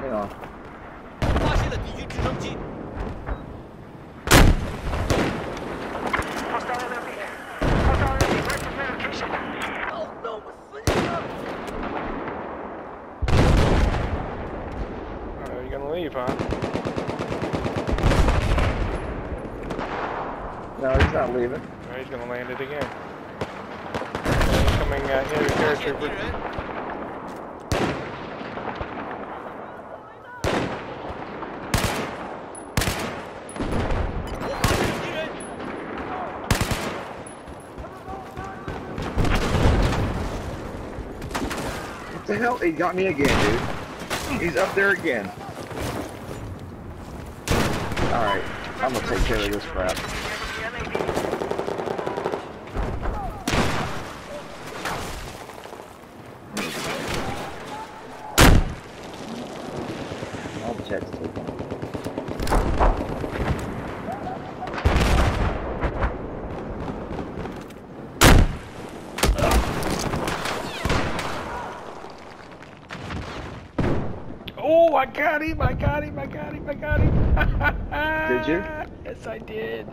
Hang on. 发现了敌军直升机， Hostile enemy. Hostile enemy. Right from their location. 哦 no，我死你了！ Oh, you gonna leave, huh? No, he's not leaving. Oh, he's gonna land it again. Incoming uh, enemy 发现敌 paratrooper. The hell? He got me again, dude. He's up there again. Alright, I'm gonna take care of this crap. All the Oh, I got him! I got him! I got him! I got him! Did you? Yes, I did.